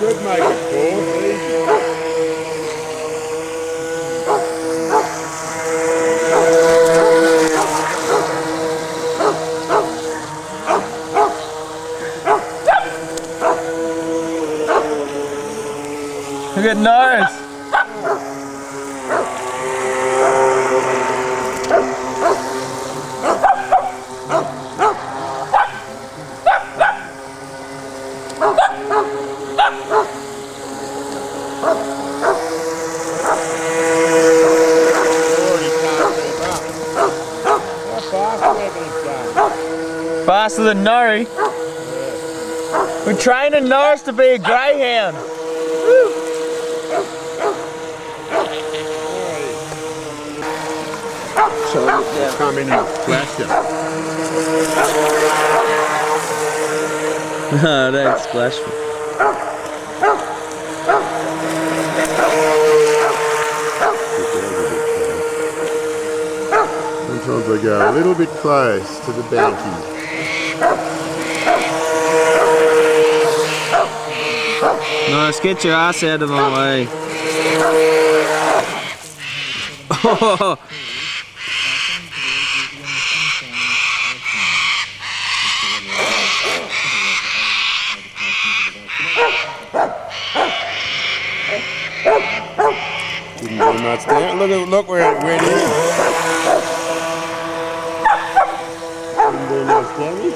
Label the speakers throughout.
Speaker 1: good, make it
Speaker 2: Norris. Faster than Norrie. We're training Norris to be a greyhound.
Speaker 1: So Come in and flash it.
Speaker 2: No, don't splash me.
Speaker 1: Sometimes I go a little bit close to the bounty.
Speaker 2: Nice, get your ass out of my way. Oh.
Speaker 1: Didn't do much there. Look look where it went in. Didn't damage.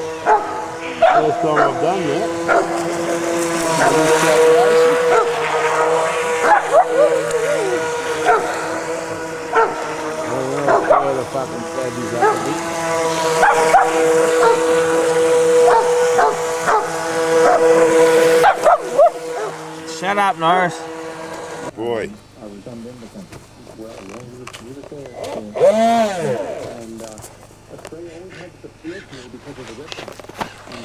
Speaker 1: First time I've done that. Little separation. Well, throw the fucking flabbies up a bit.
Speaker 2: Shut up, Norris.
Speaker 1: Boy affects the field because of the wetlands.